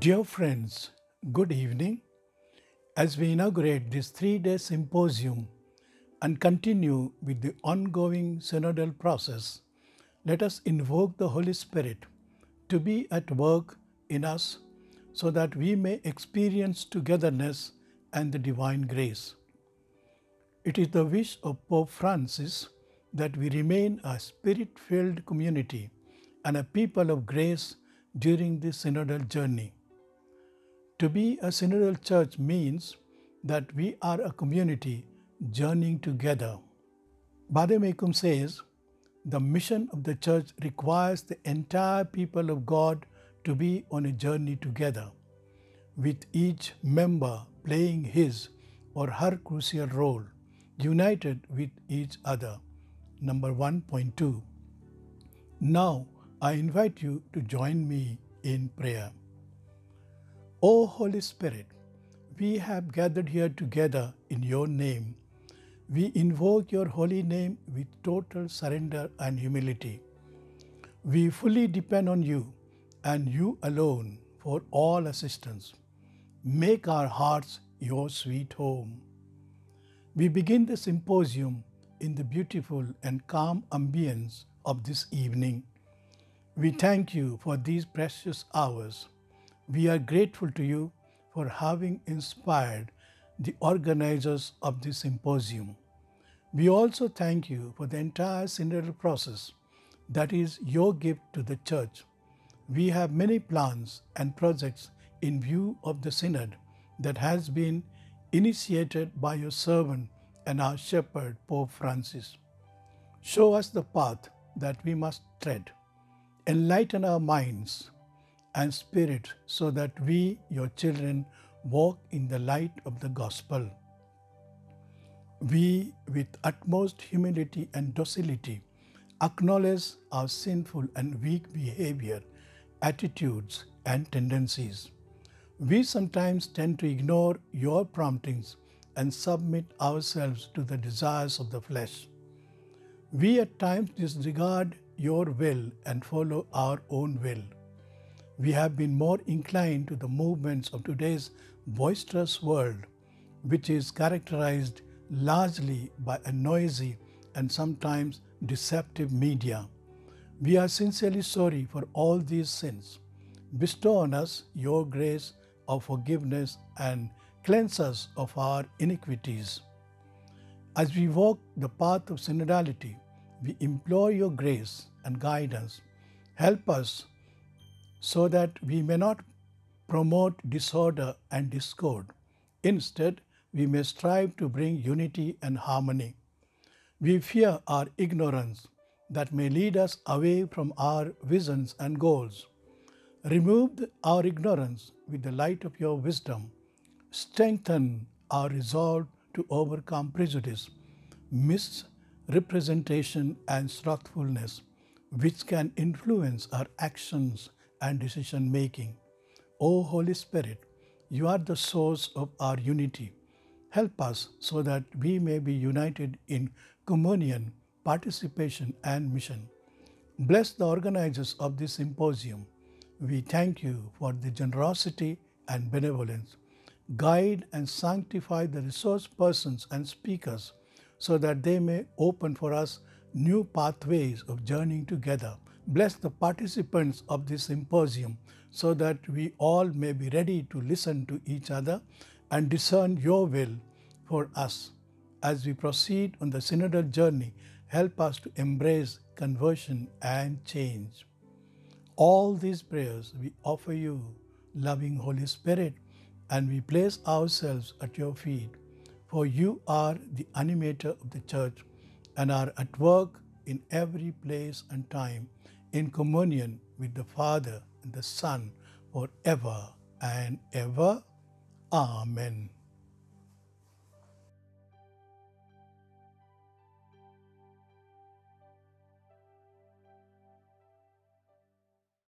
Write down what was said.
Dear friends, good evening. As we inaugurate this three day symposium and continue with the ongoing synodal process, let us invoke the Holy Spirit to be at work in us so that we may experience togetherness and the divine grace. It is the wish of Pope Francis that we remain a spirit filled community and a people of grace during this synodal journey. To be a synodal church means that we are a community journeying together. Vademecum says, the mission of the church requires the entire people of God to be on a journey together, with each member playing his or her crucial role, united with each other. Number 1.2. Now I invite you to join me in prayer. O Holy Spirit, we have gathered here together in your name. We invoke your holy name with total surrender and humility. We fully depend on you and you alone for all assistance. Make our hearts your sweet home. We begin the symposium in the beautiful and calm ambience of this evening. We thank you for these precious hours. We are grateful to you for having inspired the organizers of this symposium. We also thank you for the entire synodal process that is your gift to the Church. We have many plans and projects in view of the synod that has been initiated by your servant and our shepherd, Pope Francis. Show us the path that we must tread. Enlighten our minds and spirit so that we, your children, walk in the light of the gospel. We, with utmost humility and docility, acknowledge our sinful and weak behavior, attitudes, and tendencies. We sometimes tend to ignore your promptings and submit ourselves to the desires of the flesh. We at times disregard your will and follow our own will. We have been more inclined to the movements of today's boisterous world, which is characterized largely by a noisy and sometimes deceptive media. We are sincerely sorry for all these sins. Bestow on us your grace of forgiveness and cleanse us of our iniquities. As we walk the path of synodality, we implore your grace and guidance. Help us so that we may not promote disorder and discord. Instead, we may strive to bring unity and harmony. We fear our ignorance that may lead us away from our visions and goals. Remove our ignorance with the light of your wisdom. Strengthen our resolve to overcome prejudice, misrepresentation, and slothfulness, which can influence our actions and decision making. O Holy Spirit, you are the source of our unity. Help us so that we may be united in communion, participation, and mission. Bless the organizers of this symposium we thank you for the generosity and benevolence. Guide and sanctify the resource persons and speakers so that they may open for us new pathways of journeying together. Bless the participants of this symposium so that we all may be ready to listen to each other and discern your will for us. As we proceed on the synodal journey, help us to embrace conversion and change. All these prayers we offer you, loving Holy Spirit, and we place ourselves at your feet, for you are the animator of the church and are at work in every place and time in communion with the Father and the Son forever and ever. Amen.